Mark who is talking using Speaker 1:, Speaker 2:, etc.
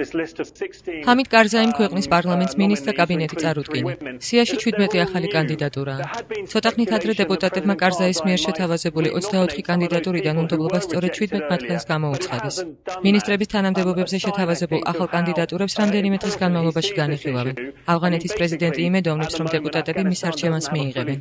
Speaker 1: ჰამიდ კარზაიმ ქვეყნის პარლამენტს მინისტრთა კაბინეტი წარუდგინა. სიაში 17 ახალი კანდიდატურაა. ცოტა ხნით ადრე დეპუტატებმა კარზაის მიერ შეთავაზებული 24 კანდიდატურიდან უნდობლობა სწორედ 17 მათგანს გამოუცხადეს. მინისტრების თანამდებობებზე შეთავაზებულ ახალ კანდიდატურებს რამდენიმე დღის განმავლობაში განიხილავენ. ავღანეთის პრეზიდენტი იმედოვნებს, რომ დეპუტატები მის არჩევანს მიიღებენ.